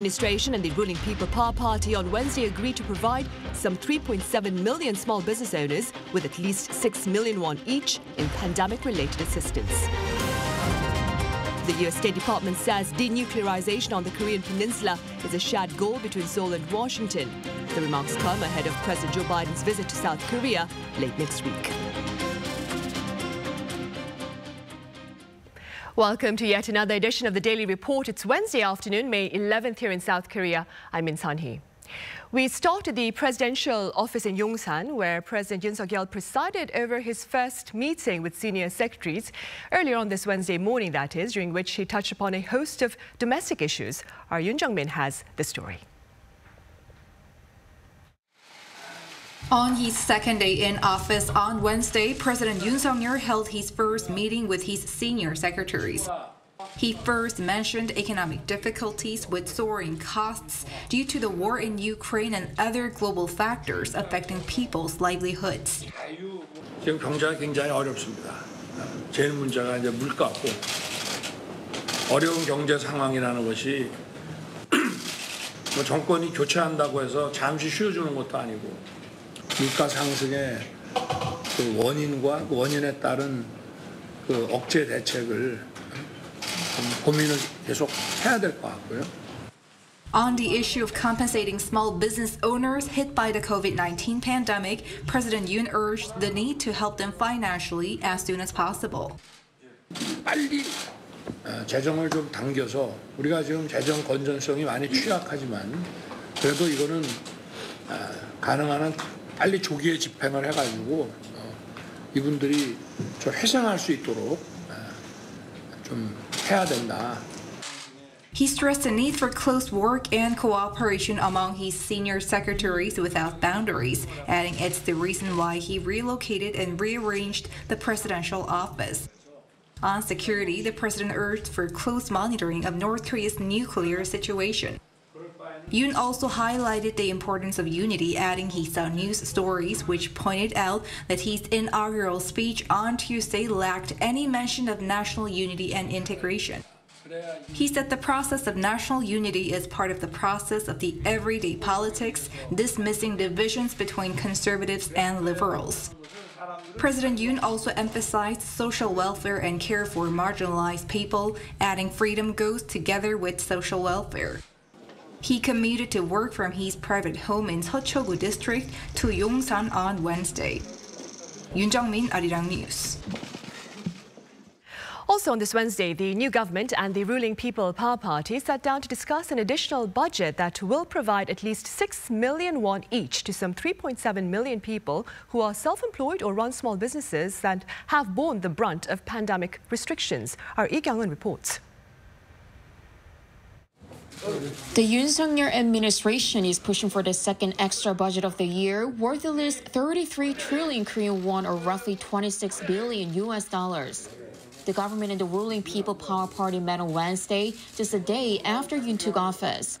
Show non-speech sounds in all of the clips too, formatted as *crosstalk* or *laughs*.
administration and the ruling People Power Party on Wednesday agreed to provide some 3.7 million small business owners with at least 6 million won each in pandemic-related assistance. The U.S. State Department says denuclearization on the Korean Peninsula is a shared goal between Seoul and Washington. The remarks come ahead of President Joe Biden's visit to South Korea late next week. Welcome to yet another edition of the Daily Report. It's Wednesday afternoon, May 11th here in South Korea. I'm Min San-hee. We started the presidential office in Yongsan, where President Yoon Suk-yeol presided over his first meeting with senior secretaries earlier on this Wednesday morning, that is, during which he touched upon a host of domestic issues. Our Yoon Jung-min has the story. On his second day in office on Wednesday, President Yoon Suk-yeol held his first meeting with his senior secretaries. He first mentioned economic difficulties with soaring costs due to the war in Ukraine and other global factors affecting people's livelihoods. 지금 *clears throat* 물가 상승의 그 원인과 그 원인에 따른 그 억제 대책을 고민을 계속 해야 될 것 같고요. On the issue of compensating small business owners hit by the COVID 19 pandemic, President Yoon urged the need to help them financially as soon as possible. 빨리 재정을 좀 당겨서 우리가 지금 재정 건전성이 많이 취약하지만 그래도 이거는 가능한 한 빨리 조기에 집행을 해가지고 이분들이 좀 회생할 수 있도록 좀 해야 된다. He stressed the need for close work and cooperation among his senior secretaries without boundaries, adding it's the reason why he relocated and rearranged the presidential office. On security, the president urged for close monitoring of North Korea's nuclear situation. Yoon also highlighted the importance of unity, adding he saw news stories which pointed out that his inaugural speech on Tuesday lacked any mention of national unity and integration. He said the process of national unity is part of the process of the everyday politics, dismissing divisions between conservatives and liberals. President Yoon also emphasized social welfare and care for marginalized people, adding freedom goes together with social welfare. He commuted to work from his private home in Seochogu district to Yongsan on Wednesday. Yoon Jung-min, Arirang News. Also on this Wednesday, the new government and the ruling People Power Party sat down to discuss an additional budget that will provide at least 6 million won each to some 3.7 million people who are self-employed or run small businesses and have borne the brunt of pandemic restrictions. Our Lee Kyung-un reports. The Yoon Suk-yeol administration is pushing for the second extra budget of the year, worth at least 33 trillion Korean won or roughly 26 billion US dollars. The government and the ruling People Power Party met on Wednesday, just a day after Yoon took office.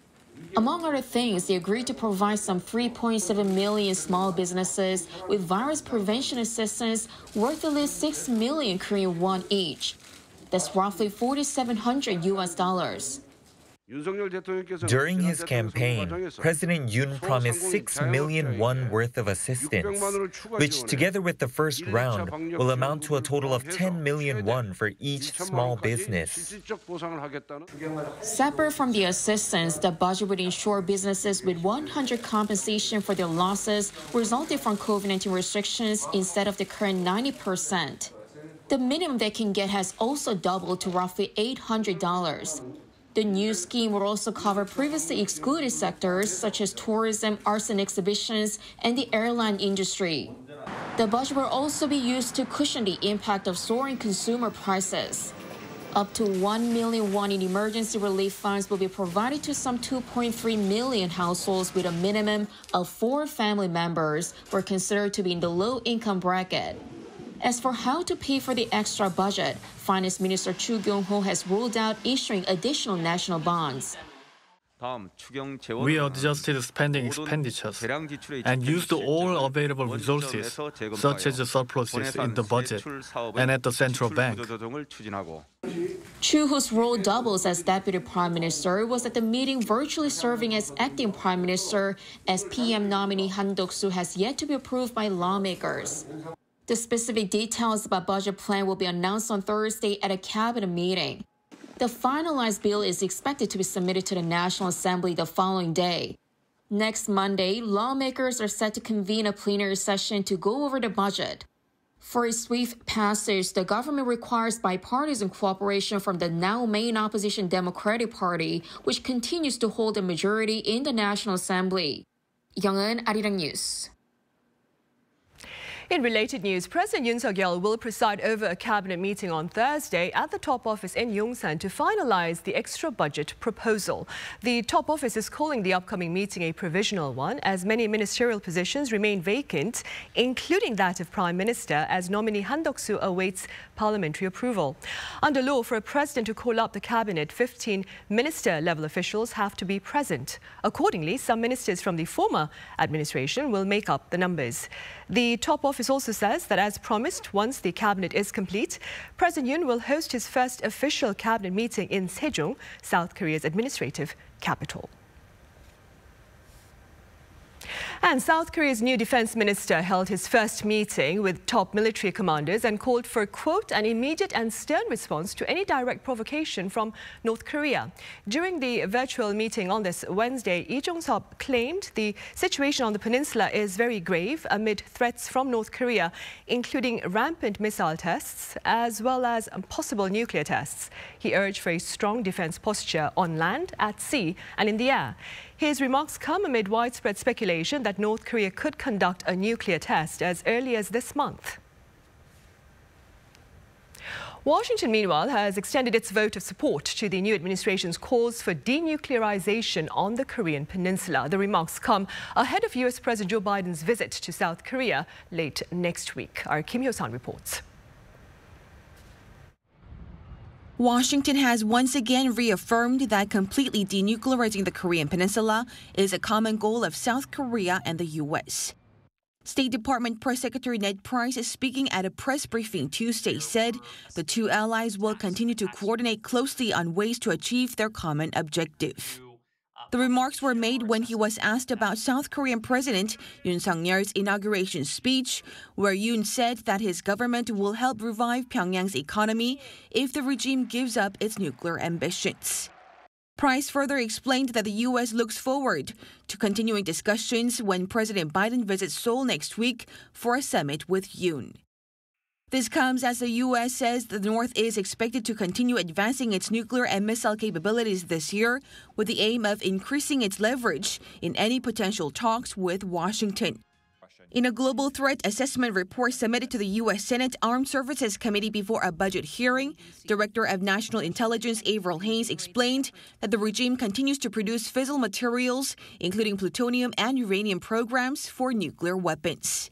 Among other things, they agreed to provide some 3.7 million small businesses with virus prevention assistance worth at least 6 million Korean won each. That's roughly 4,700 US dollars. During his campaign, President Yoon promised 6 million won worth of assistance, which together with the first round will amount to a total of 10 million won for each small business. Separate from the assistance, the budget would ensure businesses with 100 compensation for their losses resulting from COVID-19 restrictions instead of the current 90%. The minimum they can get has also doubled to roughly $800. The new scheme will also cover previously excluded sectors such as tourism, arts and exhibitions, and the airline industry. The budget will also be used to cushion the impact of soaring consumer prices. Up to 1 million won in emergency relief funds will be provided to some 2.3 million households with a minimum of four family members who are considered to be in the low income bracket. As for how to pay for the extra budget, Finance Minister Chu Kyung-ho has ruled out issuing additional national bonds. We adjusted spending expenditures and used all available resources, such as the surpluses in the budget and at the central bank. Chu, whose role doubles as deputy prime minister, was at the meeting virtually serving as acting prime minister, as PM nominee Han Duck-soo has yet to be approved by lawmakers. The specific details about budget plan will be announced on Thursday at a cabinet meeting. The finalized bill is expected to be submitted to the National Assembly the following day. Next Monday, lawmakers are set to convene a plenary session to go over the budget. For a swift passage, the government requires bipartisan cooperation from the now main opposition Democratic Party, which continues to hold a majority in the National Assembly. Young-eun, Arirang News. In related news, President Yoon Suk-yeol will preside over a cabinet meeting on Thursday at the top office in Yongsan to finalize the extra budget proposal. The top office is calling the upcoming meeting a provisional one, as many ministerial positions remain vacant, including that of Prime Minister, as nominee Han Duck-soo awaits parliamentary approval. Under law, for a president to call up the cabinet, 15 minister-level officials have to be present. Accordingly, some ministers from the former administration will make up the numbers. The top office also says that as promised, once the cabinet is complete, President Yoon will host his first official cabinet meeting in Sejong, South Korea's administrative capital. And South Korea's new defense minister held his first meeting with top military commanders and called for, quote, an immediate and stern response to any direct provocation from North Korea. During the virtual meeting on this Wednesday, Lee Jong-sup claimed the situation on the peninsula is very grave amid threats from North Korea, including rampant missile tests as well as possible nuclear tests. He urged for a strong defense posture on land, at sea and in the air. His remarks come amid widespread speculation that North Korea could conduct a nuclear test as early as this month. Washington, meanwhile, has extended its vote of support to the new administration's calls for denuclearization on the Korean peninsula. The remarks come ahead of U.S. President Joe Biden's visit to South Korea late next week. Our Kim Hyo-sun reports. Washington has once again reaffirmed that completely denuclearizing the Korean peninsula is a common goal of South Korea and the U.S. State Department Press Secretary Ned Price, speaking at a press briefing Tuesday, said the two allies will continue to coordinate closely on ways to achieve their common objective. The remarks were made when he was asked about South Korean President Yoon Suk-yeol's inauguration speech, where Yoon said that his government will help revive Pyongyang's economy if the regime gives up its nuclear ambitions. Price further explained that the U.S. looks forward to continuing discussions when President Biden visits Seoul next week for a summit with Yoon. This comes as the U.S. says the North is expected to continue advancing its nuclear and missile capabilities this year with the aim of increasing its leverage in any potential talks with Washington. In a global threat assessment report submitted to the U.S. Senate Armed Services Committee before a budget hearing, Director of National Intelligence Avril Haines explained that the regime continues to produce fissile materials, including plutonium and uranium programs for nuclear weapons.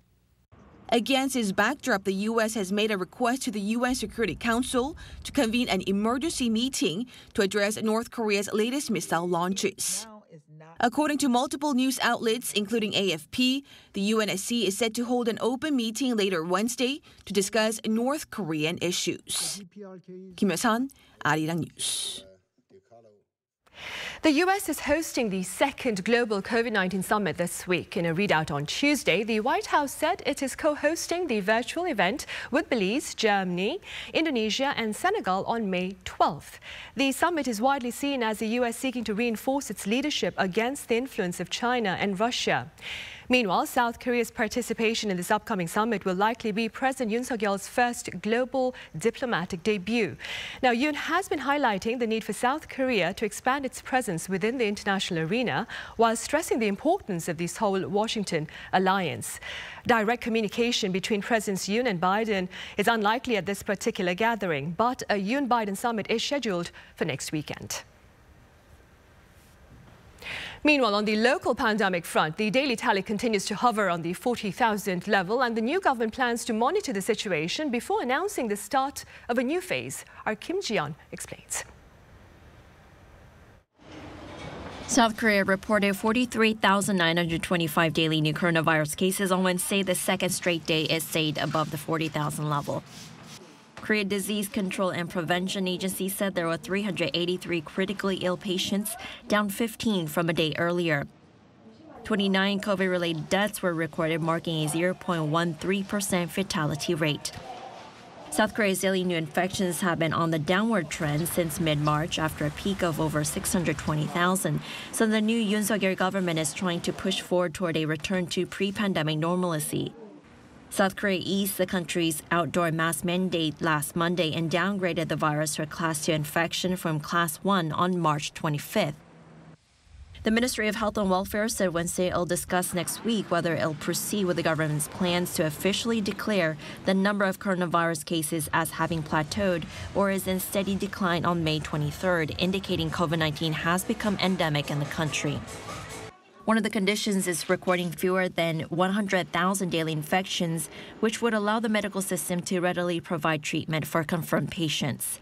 Against this backdrop, the U.S. has made a request to the UN Security Council to convene an emergency meeting to address North Korea's latest missile launches. According to multiple news outlets, including AFP, the UNSC is set to hold an open meeting later Wednesday to discuss North Korean issues. Kim Hyo-sun, Arirang News. The U.S. is hosting the second global COVID-19 summit this week. In a readout on Tuesday, the White House said it is co-hosting the virtual event with Belize, Germany, Indonesia and Senegal on May 12th. The summit is widely seen as the U.S. seeking to reinforce its leadership against the influence of China and Russia. Meanwhile, South Korea's participation in this upcoming summit will likely be President Yoon Suk-yeol's first global diplomatic debut. Now, Yoon has been highlighting the need for South Korea to expand its presence within the international arena while stressing the importance of this whole Washington alliance. Direct communication between Presidents Yoon and Biden is unlikely at this particular gathering, but a Yoon-Biden summit is scheduled for next weekend. Meanwhile, on the local pandemic front, the daily tally continues to hover on the 40,000 level, and the new government plans to monitor the situation before announcing the start of a new phase. Our Kim Ji-yeon explains. South Korea reported 43,925 daily new coronavirus cases on Wednesday, the second straight day it stayed above the 40,000 level. Korea Disease Control and Prevention Agency said there were 383 critically ill patients, down 15 from a day earlier. 29 COVID related deaths were recorded, marking a 0.13% fatality rate. South Korea's daily new infections have been on the downward trend since mid March after a peak of over 620,000. So the new Yoon Suk yeol government is trying to push forward toward a return to pre pandemic normalcy. South Korea eased the country's outdoor mask mandate last Monday and downgraded the virus for Class 2 infection from Class 1 on March 25th. The Ministry of Health and Welfare said Wednesday it'll discuss next week whether it'll proceed with the government's plans to officially declare the number of coronavirus cases as having plateaued or is in steady decline on May 23rd, indicating COVID 19 has become endemic in the country. One of the conditions is recording fewer than 100,000 daily infections, which would allow the medical system to readily provide treatment for confirmed patients.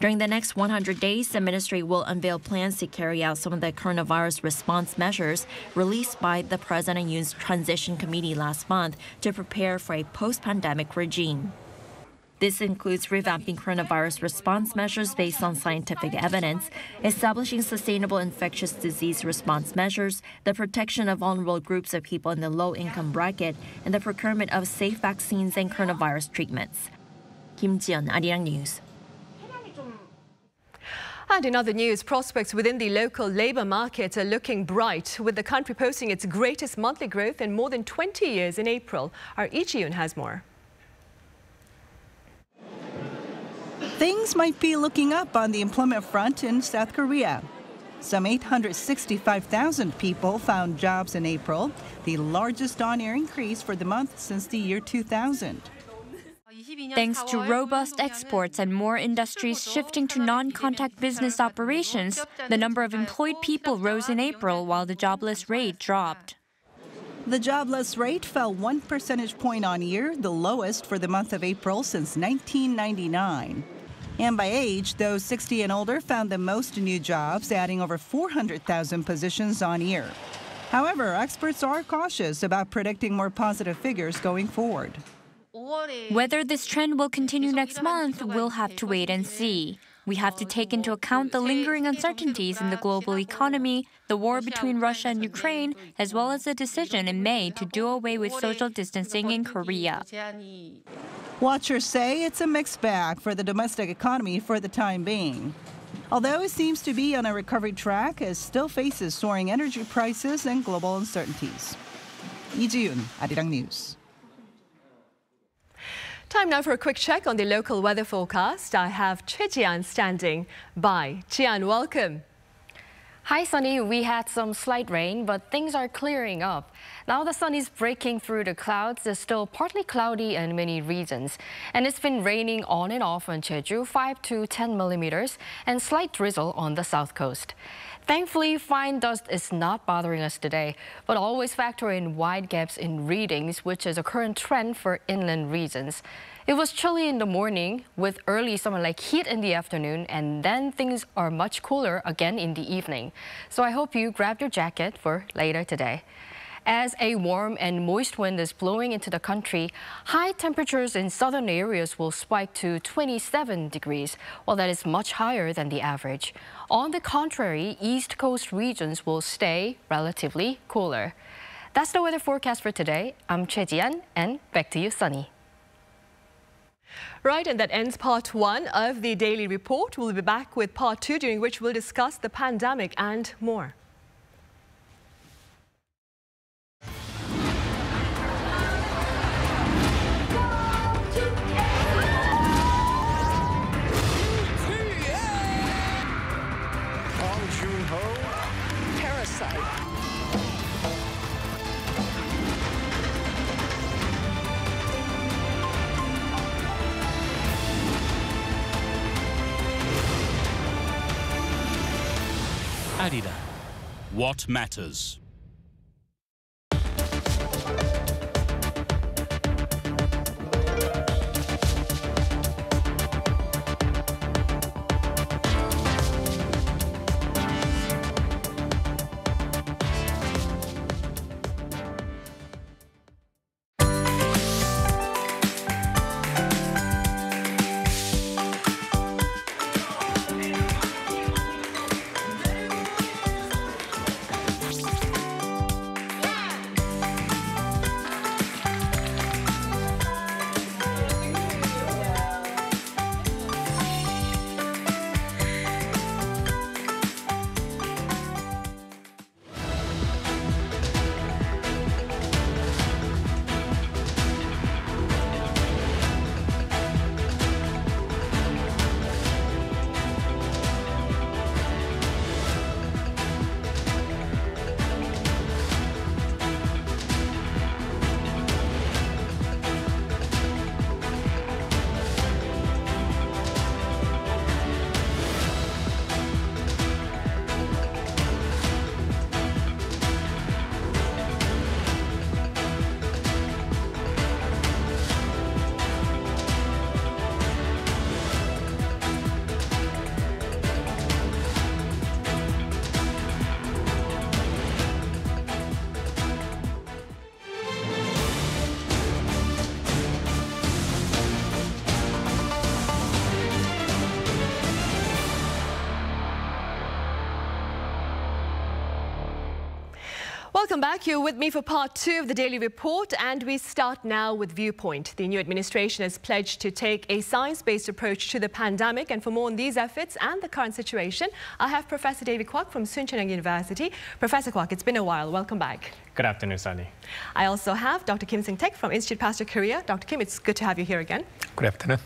During the next 100 days, the ministry will unveil plans to carry out some of the coronavirus response measures released by the President Yoon's Transition Committee last month to prepare for a post pandemic regime. This includes revamping coronavirus response measures based on scientific evidence, establishing sustainable infectious disease response measures, the protection of vulnerable groups of people in the low income bracket, and the procurement of safe vaccines and coronavirus treatments. Kim Jian, Arirang News. And in other news, prospects within the local labour market are looking bright, with the country posting its greatest monthly growth in more than 20 years in April. Our Ji-yoon has more. Things might be looking up on the employment front in South Korea. Some 865,000 people found jobs in April, the largest on-year increase for the month since the year 2000. Thanks to robust exports and more industries shifting to non contact business operations, the number of employed people rose in April while the jobless rate dropped. The jobless rate fell one percentage point on year, the lowest for the month of April since 1999. And by age, those 60 and older found the most new jobs, adding over 400,000 positions on year. However, experts are cautious about predicting more positive figures going forward. Whether this trend will continue next month, we'll have to wait and see. We have to take into account the lingering uncertainties in the global economy, the war between Russia and Ukraine, as well as the decision in May to do away with social distancing in Korea. Watchers say it's a mixed bag for the domestic economy for the time being. Although it seems to be on a recovery track, it still faces soaring energy prices and global uncertainties. Lee Ji-yoon, Arirang News. Time now for a quick check on the local weather forecast. I have Choi Jian standing by. Jian, welcome. Hi, Sunny. We had some slight rain, but things are clearing up. Now the sun is breaking through the clouds. It's still partly cloudy in many regions. And it's been raining on and off on Jeju, 5 to 10 millimeters, and slight drizzle on the south coast. Thankfully, fine dust is not bothering us today, but always factor in wide gaps in readings, which is a current trend for inland regions. It was chilly in the morning with early summer-like heat in the afternoon, and then things are much cooler again in the evening. So I hope you grabbed your jacket for later today. As a warm and moist wind is blowing into the country, high temperatures in southern areas will spike to 27 degrees, while that is much higher than the average. On the contrary, east coast regions will stay relatively cooler. That's the weather forecast for today. I'm Choi Jian, and back to you, Sunny. Right, and that ends part one of the daily report. We'll be back with part two, during which we'll discuss the pandemic and more. Arirang. What matters? Welcome back. You're with me for part two of the Daily Report, and we start now with Viewpoint. The new administration has pledged to take a science-based approach to the pandemic, and for more on these efforts and the current situation, I have Professor David Kwok from Soonchunhyang University. Professor Kwok, it's been a while. Welcome back. Good afternoon, Sunny. I also have Dr. Kim Seung-taek from Institut Pasteur Korea. Dr. Kim, it's good to have you here again. Good afternoon.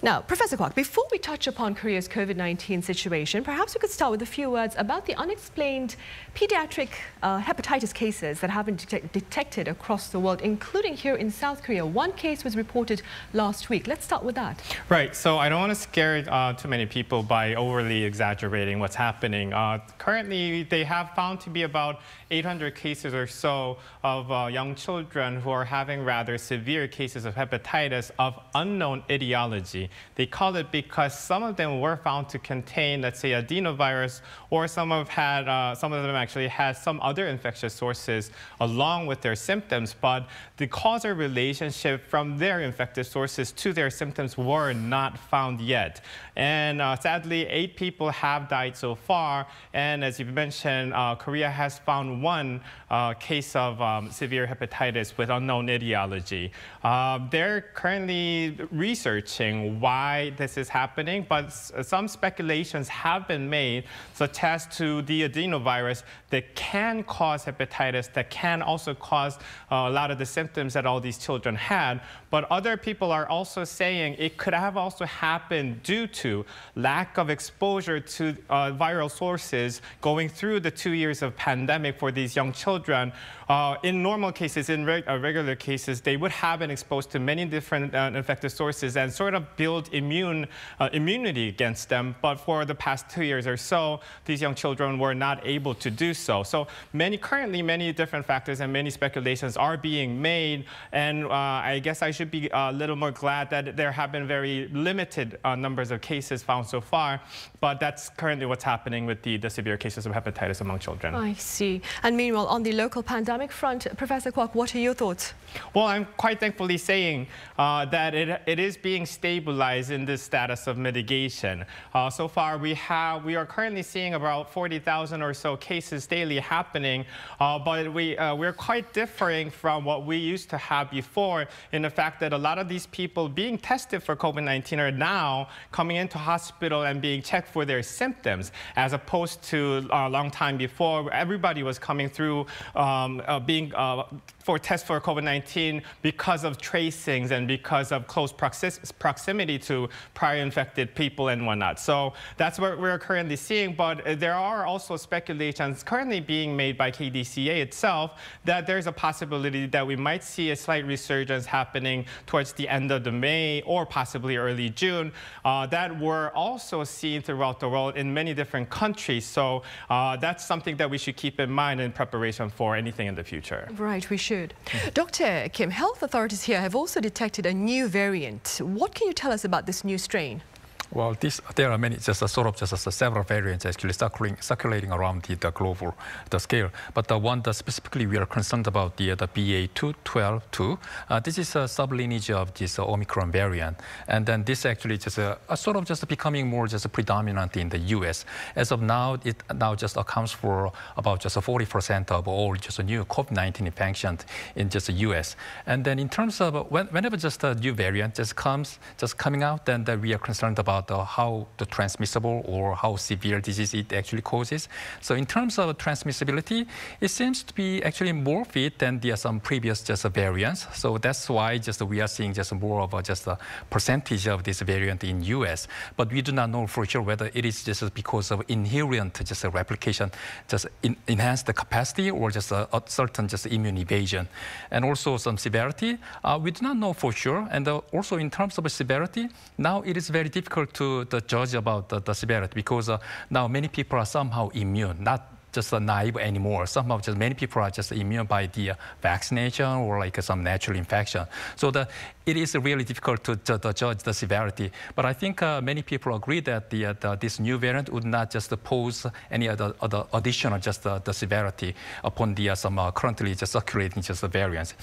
Now, Professor Kwok, before we touch upon Korea's COVID-19 situation, perhaps we could start with a few words about the unexplained pediatric uh, hepatitis cases that have been detected across the world, including here in South Korea. One case was reported last week. Let's start with that. Right. So I don't want to scare uh, too many people by overly exaggerating what's happening. Uh, currently, they have found to be about 800 cases or so of uh, young children who are having rather severe cases of hepatitis of unknown etiology. They call it because some of them were found to contain, let's say, adenovirus, or some have had, uh, some of them actually had some other infectious sources along with their symptoms, but the causal relationship from their infected sources to their symptoms were not found yet. And uh, sadly, eight people have died so far. And as you mentioned, uh, Korea has found one uh, case of um, severe hepatitis with unknown etiology. Um, they're currently researching why this is happening, but some speculations have been made, such as to the adenovirus that can cause hepatitis, that can also cause uh, a lot of the symptoms that all these children had. But other people are also saying it could have also happened due to lack of exposure to uh, viral sources going through the two years of pandemic for these young children. Uh, in normal cases, in reg uh, regular cases, they would have been exposed to many different uh, sources and sort of build immune uh, immunity against them. But for the past two years or so, these young children were not able to do so. So many currently many different factors and many speculations are being made. And uh, I guess I should be a little more glad that there have been very limited uh, numbers of cases found so far. But that's currently what's happening with the, the severe cases of hepatitis among children. I see. And meanwhile, on the local pandemic front, Professor Kwok, what are your thoughts? Well, I'm quite thankfully saying uh, that it, it is being stabilized in this status of mitigation. Uh, so far, we have we are currently seeing about 40,000 or so cases daily happening, uh, but we uh, we're quite differing from what we used to have before in the fact that a lot of these people being tested for COVID-19 are now coming into hospital and being checked for their symptoms, as opposed to a long time before, everybody was coming through um, uh, being uh, for tests for COVID-19 because of tracings and because of close proximity to prior infected people and whatnot. So that's what we're currently seeing. But there are also speculations currently being made by KDCA itself that there's a possibility that we might see a slight resurgence happening towards the end of the May or possibly early June uh, that were also seen throughout the world in many different countries. So uh, that's something that we should keep in mind in preparation for anything in the future. Right, we should should. Dr. Kim, health authorities here have also detected a new variant. What can you tell us about this new strain? Well, this, there are many, just a sort of just a several variants actually circulating, circulating around the, the global the scale. But the one that specifically we are concerned about the, the BA212.2, uh, this is a sublineage of this uh, Omicron variant. And then this actually just a, a, sort of just becoming more just predominant in the US. As of now, it now just accounts for about just 40% of all just new COVID-19 infections in just the US. And then in terms of when, whenever just a new variant just comes, just coming out, then, then we are concerned about about how the transmissible or how severe disease it actually causes. So in terms of transmissibility, it seems to be actually more fit than the uh, some previous just uh, variants. So that's why just uh, we are seeing just more of a, just a percentage of this variant in US. But we do not know for sure whether it is just because of inherent just a replication, just in, enhance the capacity or just a, a, certain just immune evasion. And also some severity, uh, we do not know for sure. And uh, also in terms of severity, now it is very difficult to the judge about the, the severity because uh, now many people are somehow immune, not just uh, naive anymore. Some of just many people are just immune by the uh, vaccination or like some natural infection. So the it is really difficult to, to, to judge the severity. But I think uh, many people agree that the, uh, the, this new variant would not just pose any other, other additional just uh, the severity upon the uh, some uh, currently just circulating just the variants.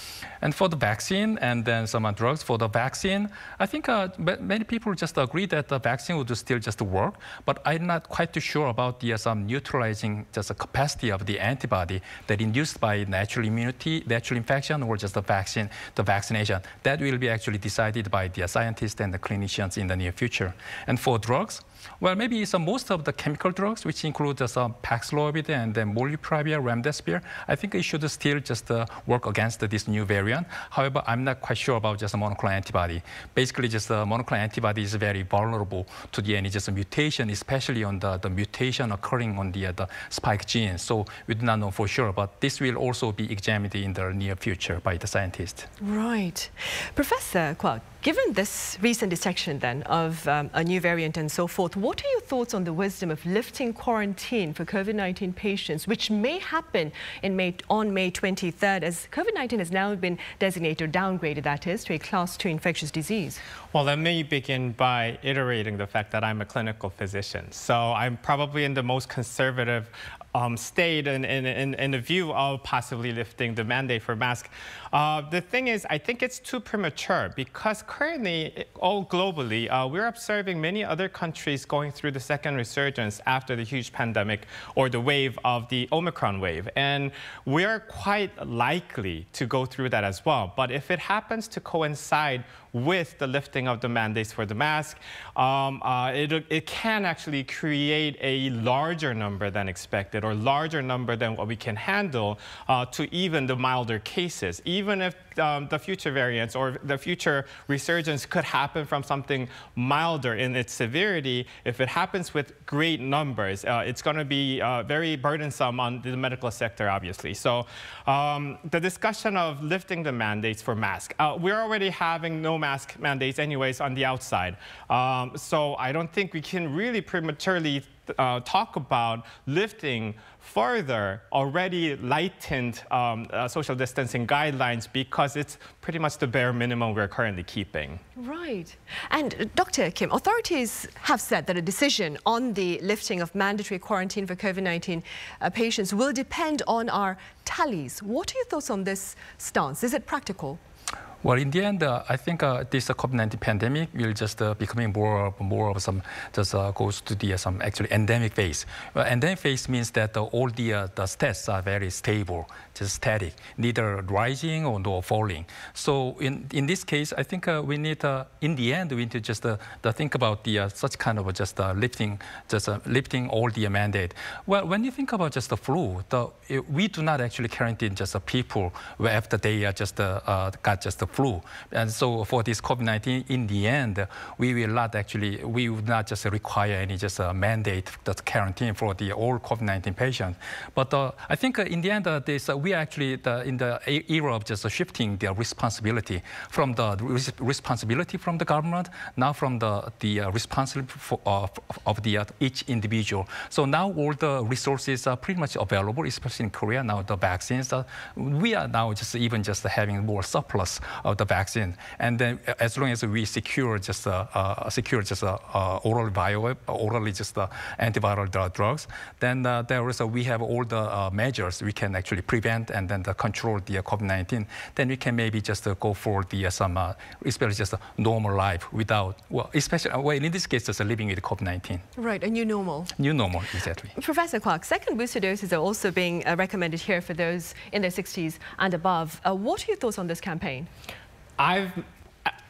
And for the vaccine and then some drugs for the vaccine, I think many people just agree that the vaccine would still just work. But I'm not quite too sure about the some neutralizing just capacity of the antibody that induced by natural immunity, natural infection, or just the vaccine, the vaccination. That will be actually decided by the scientists and the clinicians in the near future. And for drugs, well, maybe some most of the chemical drugs, which include some Paxlovid and then molnupiravir, remdesivir, I think it should still just uh, work against this new variant. However, I'm not quite sure about just a monoclonal antibody. Basically, just a monoclonal antibody is very vulnerable to the any just mutation, especially on the, the mutation occurring on the, uh, the spike gene. So we do not know for sure, but this will also be examined in the near future by the scientists. Right. Professor Kwok, Given this recent detection then of um, a new variant and so forth, what are your thoughts on the wisdom of lifting quarantine for COVID-19 patients, which may happen in May, on May 23rd, as COVID-19 has now been designated, or downgraded that is, to a class 2 infectious disease? Well, let me begin by iterating the fact that I'm a clinical physician. So I'm probably in the most conservative um, state and in, the view of possibly lifting the mandate for masks. Uh, the thing is, I think it's too premature because currently, all globally, uh, we're observing many other countries going through the second resurgence after the huge pandemic or the wave of the Omicron wave. And we are quite likely to go through that as well. But if it happens to coincide with the lifting of the mandates for the mask, um, uh, it, it can actually create a larger number than expected or larger number than what we can handle uh, to even the milder cases. Even if um, the future variants or the future resurgence could happen from something milder in its severity, if it happens with great numbers, uh, it's going to be uh, very burdensome on the medical sector, obviously. So um, the discussion of lifting the mandates for masks, uh, we're already having no mask mandates anyways on the outside. Um, so I don't think we can really prematurely uh, talk about lifting further already lightened um, uh, social distancing guidelines because it's pretty much the bare minimum we're currently keeping. Right. And uh, Dr. Kim, authorities have said that a decision on the lifting of mandatory quarantine for COVID-19 uh, patients will depend on our tallies. What are your thoughts on this stance? Is it practical? Well, in the end, uh, I think uh, this uh, COVID-19 pandemic will just uh, becoming more more of some just uh, goes to the uh, some actually endemic phase. endemic phase means that all the the stats are very stable, just static, neither rising or nor falling. So in in this case, I think we need in the end we need to just think about the such kind of just lifting just lifting all the mandate. Well, when you think about just the flu, the, we do not actually quarantine just the people after they just got just the flu. And so for this COVID-19, in the end, we will not actually, we would not just require any just a mandate that quarantine for the all COVID-19 patients. But uh, I think uh, in the end, uh, this, uh, we actually the, in the era of just shifting the responsibility from the responsibility from the government, now from the, the uh, responsibility of, of the uh, each individual. So now all the resources are pretty much available, especially in Korea. Now the vaccines, we are now just even just having more surplus of the vaccine. And then as long as we secure just uh, uh, secure just uh, uh oral bio, orally just uh, antiviral drugs, then uh, there is a, we have all the measures we can actually prevent and then the control the COVID-19. Then we can maybe just go for the some especially just a normal life without well, especially well in this case just living with COVID-19. Right, a new normal. New normal, exactly. Professor Kwok, second booster doses are also being recommended here for those in their 60s and above. what are your thoughts on this campaign? I've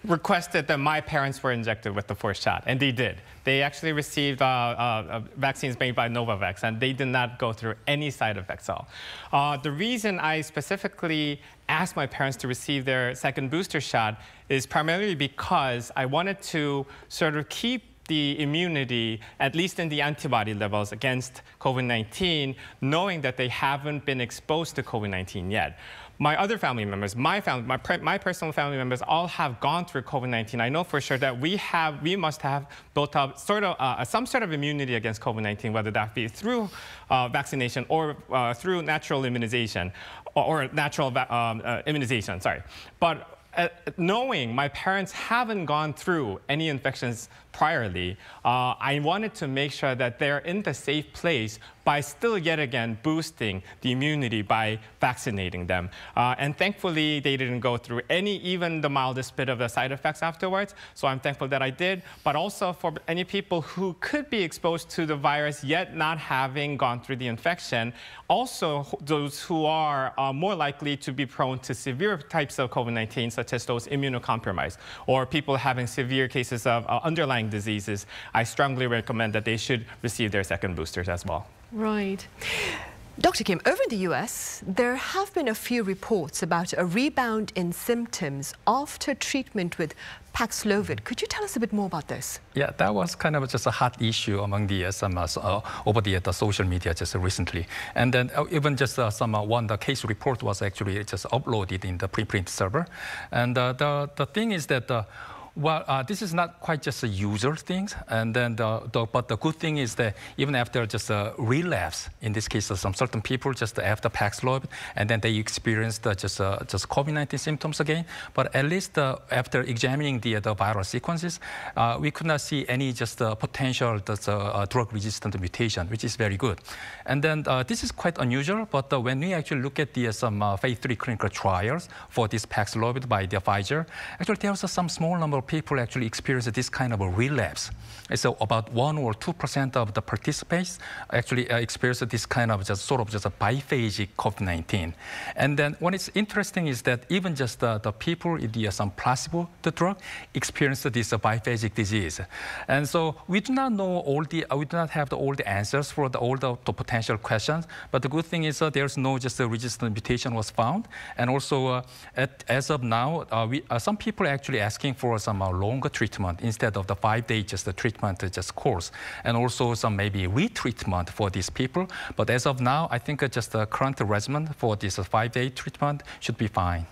requested that my parents were injected with the first shot, and they did. They actually received uh, uh, vaccines made by Novavax, and they did not go through any side effects at all. Uh, the reason I specifically asked my parents to receive their second booster shot is primarily because I wanted to sort of keep the immunity, at least in the antibody levels against COVID-19, knowing that they haven't been exposed to COVID-19 yet my other family members, my family, my, my personal family members all have gone through COVID-19. I know for sure that we have, we must have built up sort of uh, some sort of immunity against COVID-19, whether that be through uh, vaccination or uh, through natural immunization or, or natural um, uh, immunization, sorry. But uh, knowing my parents haven't gone through any infections priorly, uh, I wanted to make sure that they're in the safe place by still yet again boosting the immunity by vaccinating them. Uh, and thankfully, they didn't go through any, even the mildest bit of the side effects afterwards. So I'm thankful that I did. But also for any people who could be exposed to the virus yet not having gone through the infection, also those who are uh, more likely to be prone to severe types of COVID-19, such as those immunocompromised or people having severe cases of uh, underlying diseases, I strongly recommend that they should receive their second boosters as well. Right. Dr. Kim, over in the US, there have been a few reports about a rebound in symptoms after treatment with Paxlovid. Could you tell us a bit more about this? Yeah, that was kind of just a hot issue among the uh, some uh, uh over the, the social media just recently. And then uh, even just uh, some uh, one the case report was actually just uploaded in the preprint server. And the the thing is that well, uh, this is not quite just a user thing, and then the, the, but the good thing is that even after just a relapse, in this case, some certain people just after Paxlovid, and then they experienced uh, just uh, just COVID-19 symptoms again. But at least uh, after examining the the viral sequences, uh, we could not see any just uh, potential drug-resistant mutation, which is very good. And then this is quite unusual, but when we actually look at the some phase three clinical trials for this Paxlovid by the Pfizer, actually there was some small number people actually experience this kind of a relapse. So about one or two percent of the participants actually uh, experience this kind of just sort of just a biphasic COVID-19. And then what is interesting is that even just uh, the people in the uh, some placebo the drug experience this uh, biphasic disease. And so we do not know all the uh, we do not have the, all the answers for the, all the, the potential questions. But the good thing is uh, there's no just a resistant mutation was found. And also at, as of now, we, some people are actually asking for some some longer treatment instead of the five day just the treatment uh, just course, and also some maybe retreatment for these people. But as of now, I think uh, just the current regimen for this uh, five day treatment should be fine.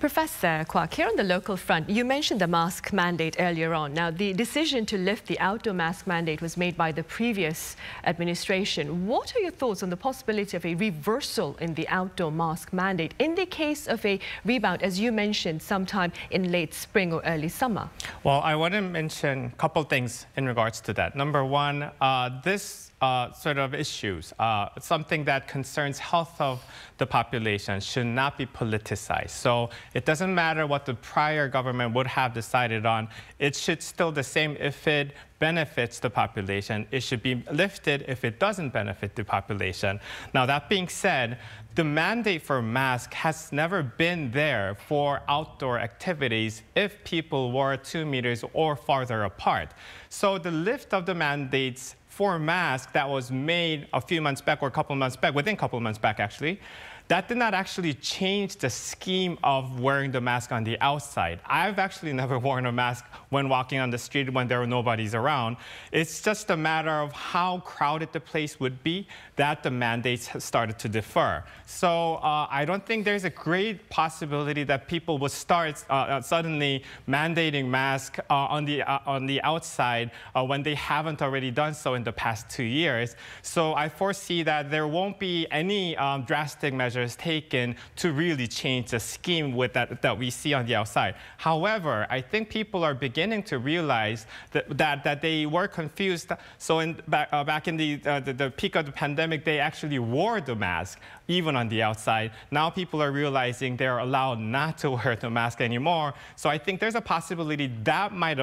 Professor Kwak, here on the local front, you mentioned the mask mandate earlier on. Now, the decision to lift the outdoor mask mandate was made by the previous administration. What are your thoughts on the possibility of a reversal in the outdoor mask mandate in the case of a rebound, as you mentioned, sometime in late spring or early summer? Well, I want to mention a couple things in regards to that. Number one, uh, this uh, sort of issues, uh, something that concerns health of the population should not be politicized. So it doesn't matter what the prior government would have decided on. It should still the same if it benefits the population. It should be lifted if it doesn't benefit the population. Now, that being said, the mandate for mask has never been there for outdoor activities if people were two meters or farther apart. So the lift of the mandates for mask that was made a few months back or a couple months back, within a couple months back actually, that did not actually change the scheme of wearing the mask on the outside. I've actually *laughs* never worn a mask when walking on the street when there are nobodies around. It's just a matter of how crowded the place would be that the mandates started to defer. So uh, I don't think there's a great possibility that people would start uh, uh suddenly mandating masks uh, on, the, uh, on the outside uh, when they haven't already done so in the past two years. So I foresee that there won't be any um, drastic measures measures taken to really change the scheme with that, that we see on the outside. However, I think people are beginning to realize that, that, that they were confused. So in, back, uh, back in the, uh, the, the peak of the pandemic, they actually wore the mask, even on the outside. Now people are realizing they're allowed not to wear the mask anymore. So I think there's a possibility that might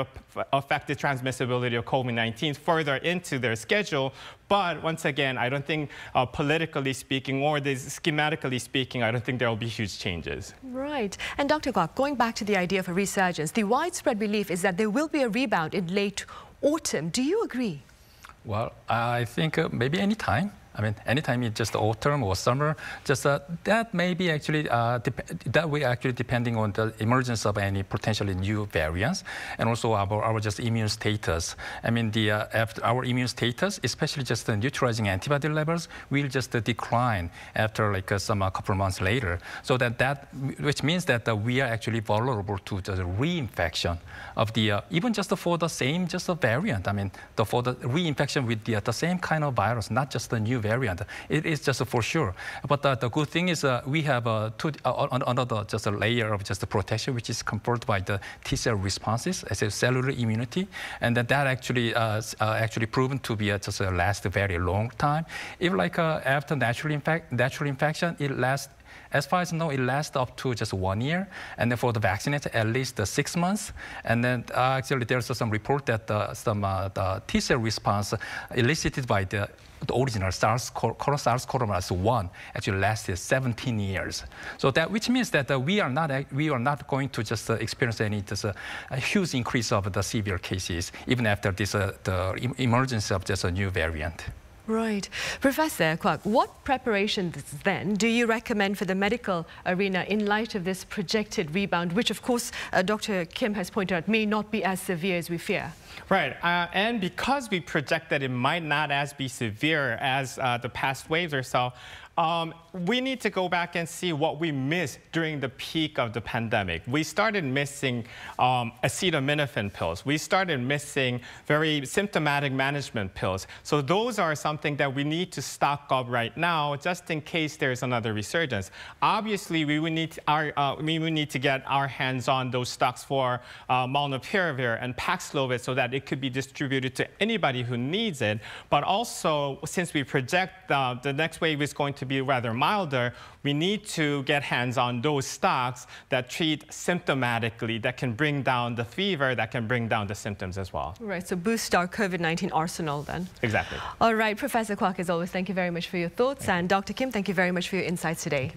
affect the transmissibility of COVID-19 further into their schedule. But once again, I don't think uh, politically speaking or this, schematically speaking, I don't think there will be huge changes. Right. And Dr. Kwak, going back to the idea of a resurgence, the widespread belief is that there will be a rebound in late autumn. Do you agree? Well, I think uh, maybe any time. I mean, anytime it's just autumn or summer, just uh, that may be actually, uh, that way actually depending on the emergence of any potentially new variants and also our, our just immune status. I mean, the, uh, after our immune status, especially just the neutralizing antibody levels, will just uh, decline after like uh, some uh, couple months later. So that, that which means that we are actually vulnerable to the reinfection of the, even just for the same just a variant. I mean, the, for the reinfection with the, the same kind of virus, not just the new variant. It is just for sure. But uh, the good thing is uh, we have uh, two, another just a layer of just protection, which is conferred by the T cell responses as a cellular immunity, and that, that actually actually proven to be just last a very long time. If like after natural, infect, natural infection, it lasts as far as I know, it lasts up to just one year, and then for the vaccinated, at least uh, six months. And then uh, actually, there's some report that uh, some T cell response elicited by the the original SARS, SARS-CoV-1 actually lasted 17 years. So that which means that uh, we are not we are not going to just uh, experience any just, uh, a huge increase of the severe cases even after this the emergence of just a new variant. Right. Professor Kwok, what preparations then do you recommend for the medical arena in light of this projected rebound, which of course uh, Dr. Kim has pointed out may not be as severe as we fear? Right, uh, and because we project that it might not as be severe as uh, the past waves or so, um, we need to go back and see what we missed during the peak of the pandemic. We started missing um, acetaminophen pills. We started missing very symptomatic management pills. So those are something that we need to stock up right now, just in case there's another resurgence. Obviously, we would need to, our, uh, we would need to get our hands on those stocks for uh, molnupiravir and Paxlovid so that it could be distributed to anybody who needs it. But also, since we project uh, the next wave is going to to be rather milder, we need to get hands on those stocks that treat symptomatically, that can bring down the fever, that can bring down the symptoms as well. Right, so boost our COVID-19 arsenal then. Exactly. All right, Professor Kwok, as always, thank you very much for your thoughts. And Dr. Kim, thank you very much for your insights today.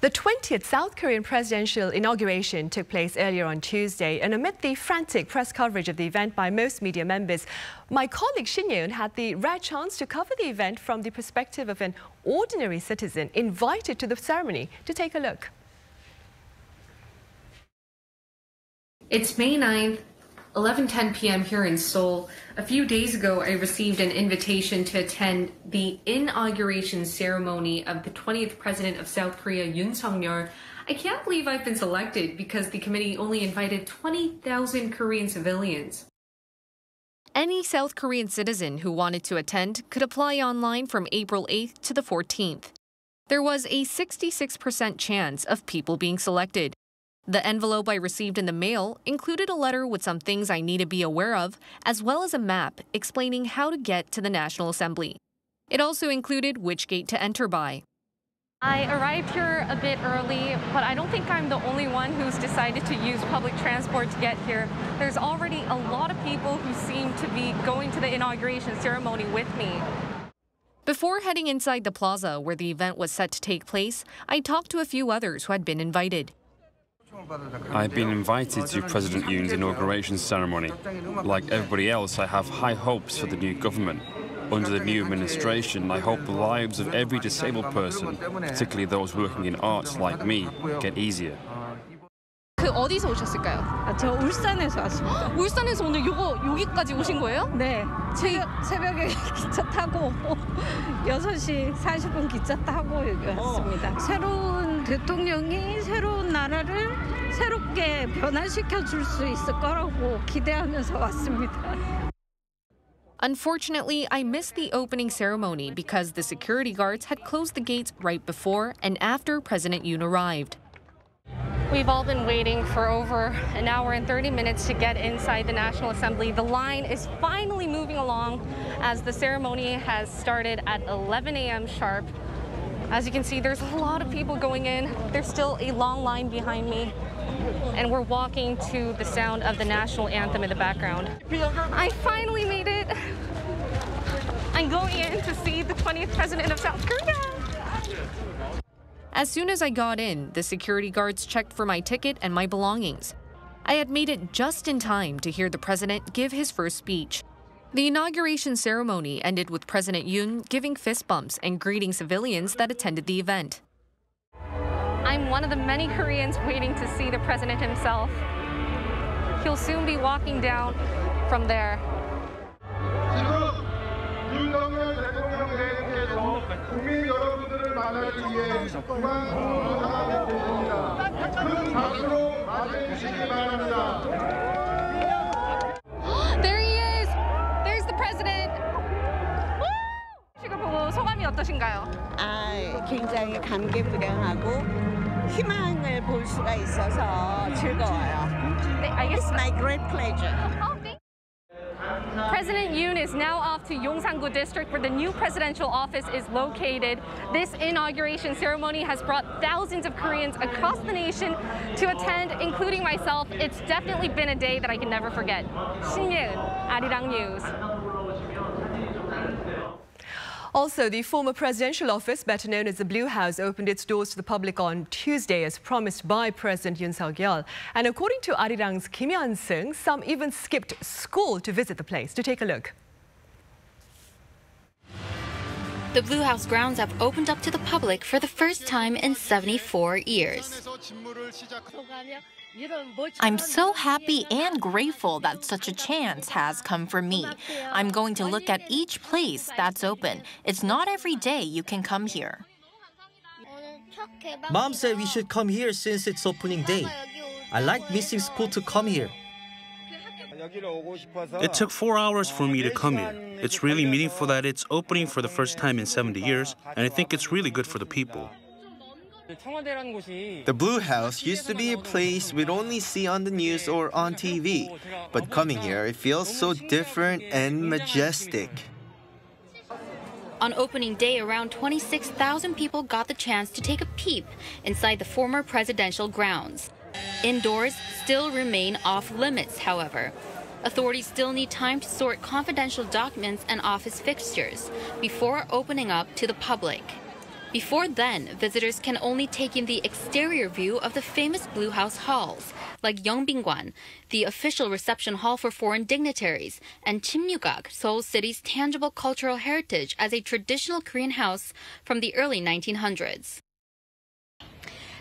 The 20th South Korean presidential inauguration took place earlier on Tuesday, and amid the frantic press coverage of the event by most media members, my colleague Shin Yeun had the rare chance to cover the event from the perspective of an ordinary citizen invited to the ceremony. To take a look. It's May 9th, 11:10 p.m. here in Seoul. A few days ago, I received an invitation to attend the inauguration ceremony of the 20th president of South Korea, Yoon Suk-yeol. I can't believe I've been selected because the committee only invited 20,000 Korean civilians. Any South Korean citizen who wanted to attend could apply online from April 8th to the 14th. There was a 66% chance of people being selected. The envelope I received in the mail included a letter with some things I need to be aware of, as well as a map explaining how to get to the National Assembly. It also included which gate to enter by. I arrived here a bit early, but I don't think I'm the only one who's decided to use public transport to get here. There's already a lot of people who seem to be going to the inauguration ceremony with me. Before heading inside the plaza where the event was set to take place, I talked to a few others who had been invited. I've been invited to President Yoon's inauguration ceremony. Like everybody else, I have high hopes for the new government. Under the new administration, I hope the lives of every disabled person, particularly those working in arts like me, get easier. 그 어디서 오셨을까요? 아, 저 울산에서 왔습니다. 울산에서 오늘 요거 여기까지 오신 거예요? 네. 새벽, 새벽에 기차 타고 6시 40분 기차 타고 여기 왔습니다. 새로운 대통령이 새로운 나라를 새롭게 변화시켜 줄 수 있을 거라고 기대하면서 왔습니다. Unfortunately, I missed the opening ceremony because the security guards had closed the gates right before and after President Yoon arrived. We've all been waiting for over an hour and 30 minutes to get inside the National Assembly. The line is finally moving along as the ceremony has started at 11 a.m. sharp. As you can see, there's a lot of people going in. There's still a long line behind me. And we're walking to the sound of the national anthem in the background. I finally made it. I'm going in to see the 20th president of South Korea. As soon as I got in, the security guards checked for my ticket and my belongings. I had made it just in time to hear the president give his first speech. The inauguration ceremony ended with President Yoon giving fist bumps and greeting civilians that attended the event. I'm one of the many Koreans waiting to see the president himself. He'll soon be walking down from there. 국민 여러분들을 만나기 위해 중앙 큰 박수로 맞이해 주시기 바랍니다. There he is. There's the president. 지금 보고 소감이 어떠신가요? 아, 굉장히 감개무량하고 희망을 볼 수가 있어서 즐거워요. 네, 알겠습니다. It's my great pleasure. President Yoon is now off to Yongsan-gu district where the new presidential office is located. This inauguration ceremony has brought thousands of Koreans across the nation to attend, including myself. It's definitely been a day that I can never forget. Shin Yeun, Arirang News. Also, the former presidential office, better known as the Blue House, opened its doors to the public on Tuesday as promised by President Yoon Suk-yeol. And according to Arirang's Kim Hyun-sung, some even skipped school to visit the place. To take a look. The Blue House grounds have opened up to the public for the first time in 74 years. I'm so happy and grateful that such a chance has come for me. I'm going to look at each place that's open. It's not every day you can come here. Mom said we should come here since it's opening day. I like missing school to come here. It took four hours for me to come here. It's really meaningful that it's opening for the first time in 70 years, and I think it's really good for the people. The Blue House used to be a place we'd only see on the news or on TV, but coming here, it feels so different and majestic. On opening day, around 26,000 people got the chance to take a peep inside the former presidential grounds. Indoors still remain off limits, however. Authorities still need time to sort confidential documents and office fixtures before opening up to the public. Before then, visitors can only take in the exterior view of the famous Blue House halls, like Yeongbingwan, the official reception hall for foreign dignitaries, and Chimnugak, Seoul City's tangible cultural heritage as a traditional Korean house from the early 1900s.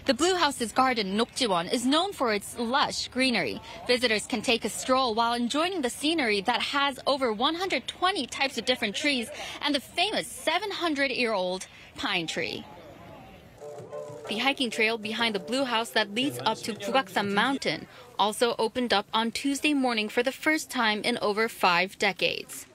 The Blue House's garden, Nokjiwon, is known for its lush greenery. Visitors can take a stroll while enjoying the scenery that has over 120 types of different trees and the famous 700-year-old pine tree. The hiking trail behind the Blue House that leads up to Pugaksan Mountain also opened up on Tuesday morning for the first time in over five decades.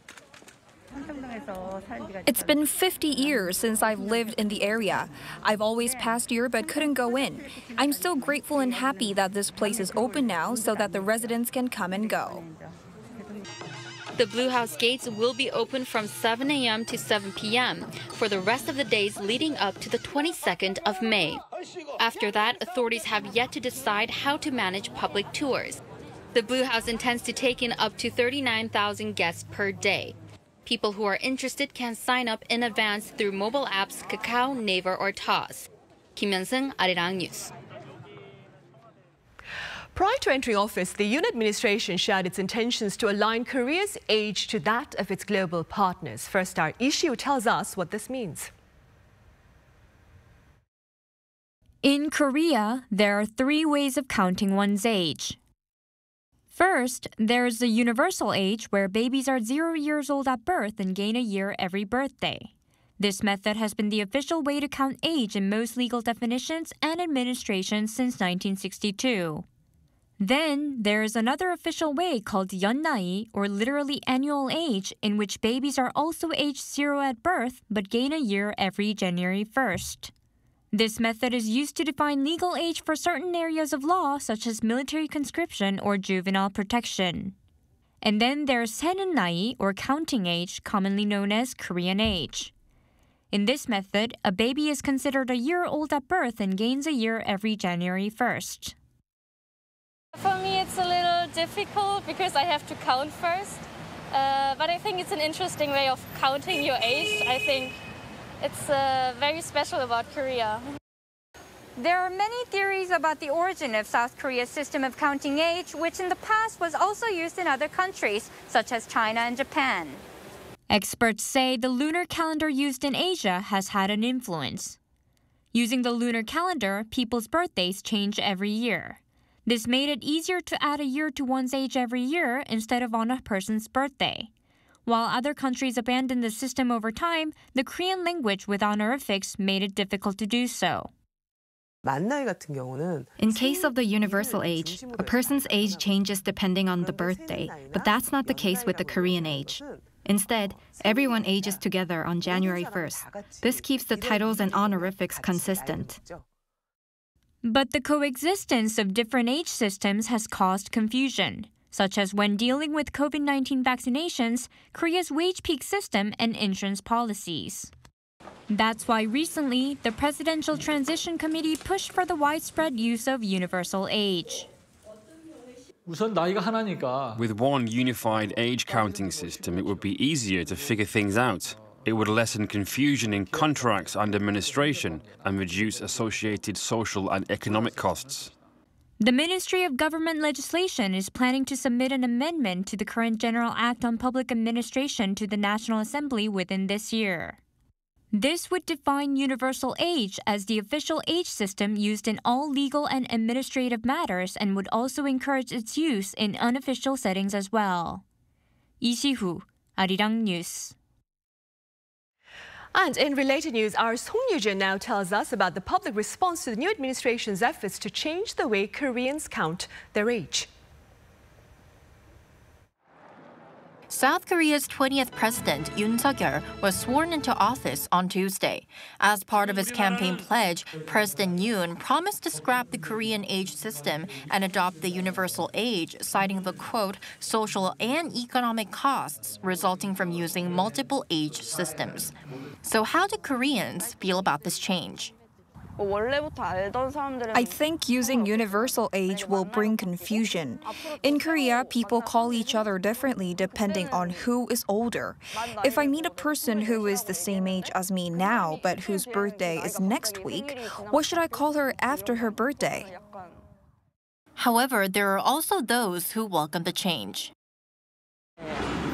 It's been 50 years since I've lived in the area. I've always passed here but couldn't go in. I'm so grateful and happy that this place is open now so that the residents can come and go. The Blue House gates will be open from 7 a.m. to 7 p.m. for the rest of the days leading up to the 22nd of May. After that, authorities have yet to decide how to manage public tours. The Blue House intends to take in up to 39,000 guests per day. People who are interested can sign up in advance through mobile apps Kakao, Naver, or Toss. Kim Hyun-sung, Arirang News. Prior to entering office, the Yoon administration shared its intentions to align Korea's age to that of its global partners. First, our issue tells us what this means. In Korea, there are three ways of counting one's age. First, there's the universal age where babies are zero years old at birth and gain a year every birthday. This method has been the official way to count age in most legal definitions and administrations since 1962. Then, there is another official way called yeonnai, or literally annual age, in which babies are also aged zero at birth but gain a year every January 1st. This method is used to define legal age for certain areas of law, such as military conscription or juvenile protection. And then there's seneun or counting age, commonly known as Korean age. In this method, a baby is considered a year old at birth and gains a year every January 1st. For me, it's a little difficult because I have to count first. Uh, but I think it's an interesting way of counting your age. I think it's uh, very special about Korea. There are many theories about the origin of South Korea's system of counting age, which in the past was also used in other countries, such as China and Japan. Experts say the lunar calendar used in Asia has had an influence. Using the lunar calendar, people's birthdays change every year. This made it easier to add a year to one's age every year instead of on a person's birthday. While other countries abandoned the system over time, the Korean language with honorifics made it difficult to do so. In case of the universal age, a person's age changes depending on the birthday, but that's not the case with the Korean age. Instead, everyone ages together on January 1st. This keeps the titles and honorifics consistent. But the coexistence of different age systems has caused confusion, such as when dealing with COVID 19 vaccinations, Korea's wage peak system, and insurance policies. That's why recently, the Presidential Transition Committee pushed for the widespread use of universal age. With one unified age counting system, it would be easier to figure things out. It would lessen confusion in contracts and administration and reduce associated social and economic costs. The Ministry of Government Legislation is planning to submit an amendment to the current General Act on Public Administration to the National Assembly within this year. This would define universal age as the official age system used in all legal and administrative matters and would also encourage its use in unofficial settings as well. 이시후, 아리랑 뉴스. And in related news, our Song Yujin now tells us about the public response to the new administration's efforts to change the way Koreans count their age. South Korea's 20th president, Yoon Suk-yeol, was sworn into office on Tuesday. As part of his campaign pledge, President Yoon promised to scrap the Korean age system and adopt the universal age, citing the quote, social and economic costs resulting from using multiple age systems. So how do Koreans feel about this change? I think using universal age will bring confusion. In Korea, people call each other differently depending on who is older. If I meet a person who is the same age as me now but whose birthday is next week, what should I call her after her birthday? However, there are also those who welcome the change.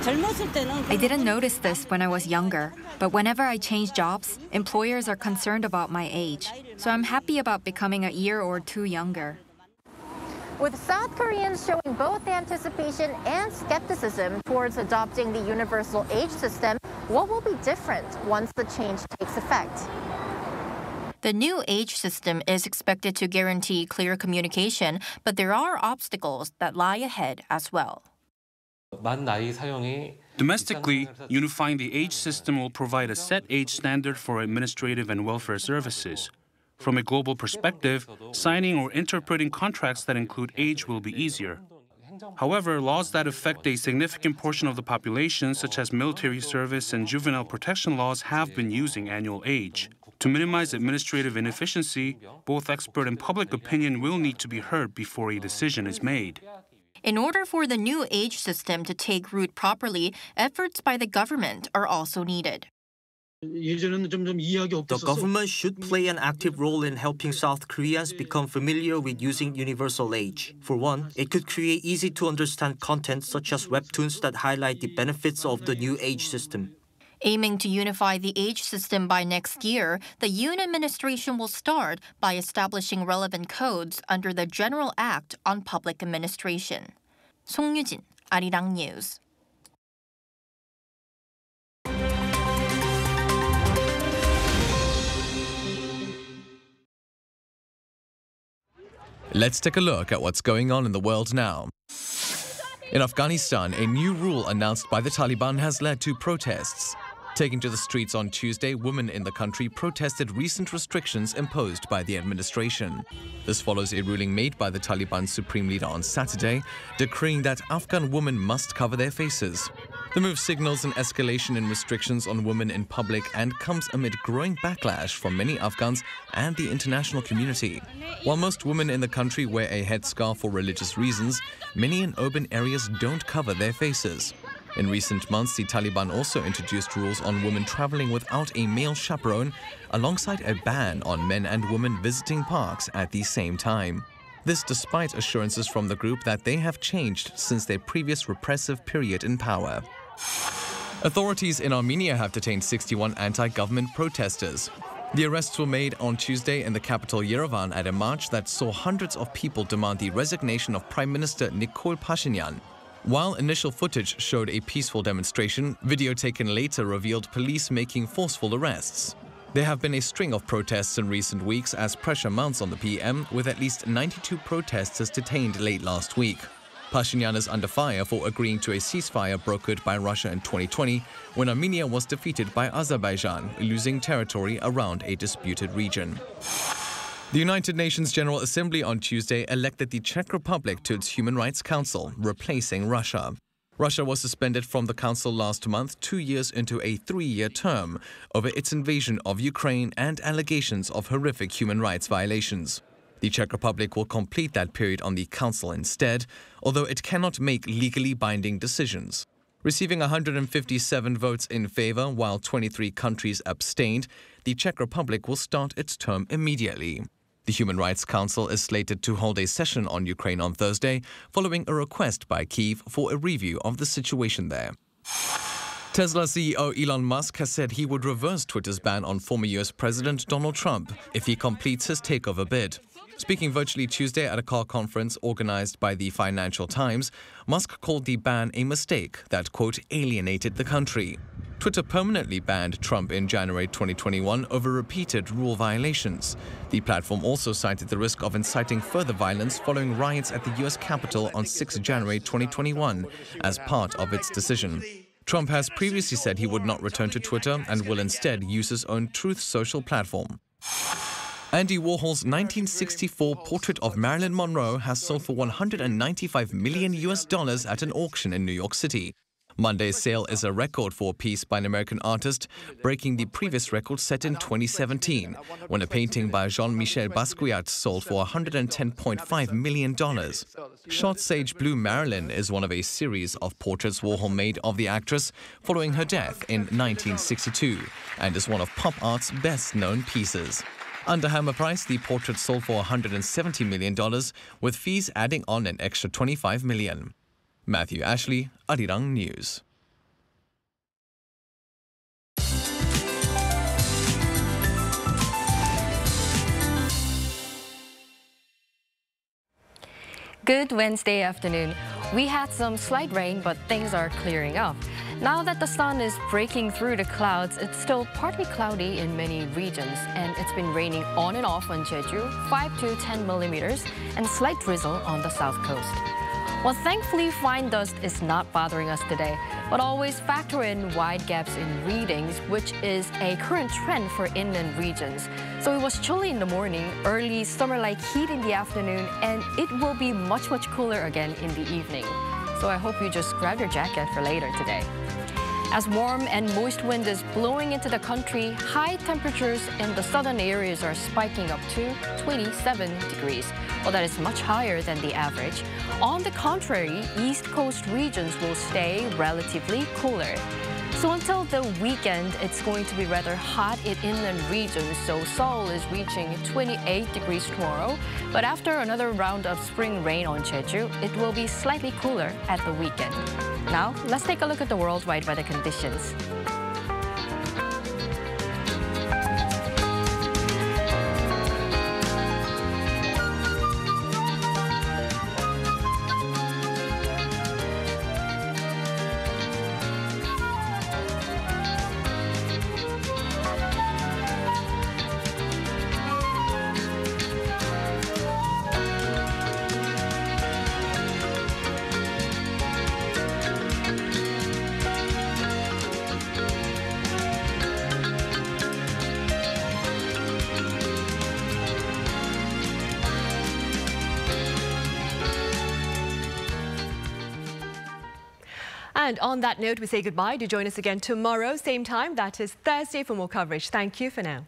I didn't notice this when I was younger, but whenever I change jobs, employers are concerned about my age. So I'm happy about becoming a year or two younger. With South Koreans showing both anticipation and skepticism towards adopting the universal age system, what will be different once the change takes effect? The new age system is expected to guarantee clear communication, but there are obstacles that lie ahead as well. Domestically, unifying the age system will provide a set age standard for administrative and welfare services. From a global perspective, signing or interpreting contracts that include age will be easier. However, laws that affect a significant portion of the population, such as military service and juvenile protection laws, have been using annual age. To minimize administrative inefficiency, both expert and public opinion will need to be heard before a decision is made. In order for the new age system to take root properly, efforts by the government are also needed. The government should play an active role in helping South Koreans become familiar with using universal age. For one, it could create easy to understand content such as webtoons that highlight the benefits of the new age system. Aiming to unify the age system by next year, the Yoon administration will start by establishing relevant codes under the General Act on Public Administration. 송유진, 아리랑 뉴스. Let's take a look at what's going on in the world now. In Afghanistan, a new rule announced by the Taliban has led to protests. Taking to the streets on Tuesday, women in the country protested recent restrictions imposed by the administration. This follows a ruling made by the Taliban supreme leader on Saturday, decreeing that Afghan women must cover their faces. The move signals an escalation in restrictions on women in public and comes amid growing backlash from many Afghans and the international community. While most women in the country wear a headscarf for religious reasons, many in urban areas don't cover their faces. In recent months, the Taliban also introduced rules on women traveling without a male chaperone, alongside a ban on men and women visiting parks at the same time. This despite assurances from the group that they have changed since their previous repressive period in power. Authorities in Armenia have detained 61 anti-government protesters. The arrests were made on Tuesday in the capital Yerevan at a march that saw hundreds of people demand the resignation of Prime Minister Nikol Pashinyan. While initial footage showed a peaceful demonstration, video taken later revealed police making forceful arrests. There have been a string of protests in recent weeks as pressure mounts on the PM, with at least 92 protesters detained late last week. Pashinyan is under fire for agreeing to a ceasefire brokered by Russia in 2020 when Armenia was defeated by Azerbaijan, losing territory around a disputed region. The United Nations General Assembly on Tuesday elected the Czech Republic to its Human Rights Council, replacing Russia. Russia was suspended from the council last month, two years into a three-year term, over its invasion of Ukraine and allegations of horrific human rights violations. The Czech Republic will complete that period on the council instead, although it cannot make legally binding decisions. Receiving 157 votes in favor while 23 countries abstained, the Czech Republic will start its term immediately. The Human Rights Council is slated to hold a session on Ukraine on Thursday, following a request by Kyiv for a review of the situation there. Tesla CEO Elon Musk has said he would reverse Twitter's ban on former US President Donald Trump if he completes his takeover bid. Speaking virtually Tuesday at a car conference organized by the Financial Times, Musk called the ban a mistake that, quote, alienated the country. Twitter permanently banned Trump in January 2021 over repeated rule violations. The platform also cited the risk of inciting further violence following riots at the US Capitol on 6 January 2021 as part of its decision. Trump has previously said he would not return to Twitter and will instead use his own Truth Social platform. Andy Warhol's 1964 portrait of Marilyn Monroe has sold for 195 million US dollars at an auction in New York City. Monday's sale is a record for a piece by an American artist, breaking the previous record set in 2017, when a painting by Jean-Michel Basquiat sold for $110.5 million. Shot Sage Blue Marilyn is one of a series of portraits Warhol made of the actress following her death in 1962, and is one of pop art's best-known pieces. Under hammer price, the portrait sold for $170 million, with fees adding on an extra 25 million. Matthew Ashley, Arirang News. Good Wednesday afternoon. We had some slight rain, but things are clearing up. Now that the sun is breaking through the clouds, it's still partly cloudy in many regions, and it's been raining on and off on Jeju, 5 to 10 millimeters, and slight drizzle on the south coast. Well, thankfully, fine dust is not bothering us today, but always factor in wide gaps in readings, which is a current trend for inland regions. So it was chilly in the morning, early summer-like heat in the afternoon, and it will be much, much cooler again in the evening. So I hope you just grab your jacket for later today. As warm and moist wind is blowing into the country, high temperatures in the southern areas are spiking up to 27 degrees. Well, that is much higher than the average. On the contrary, east coast regions will stay relatively cooler. So until the weekend, it's going to be rather hot in inland regions. So Seoul is reaching 28 degrees tomorrow. But after another round of spring rain on Jeju, it will be slightly cooler at the weekend. Now, let's take a look at the worldwide weather conditions. On that note, we say goodbye. Do join us again tomorrow, same time. That is Thursday for more coverage. Thank you for now.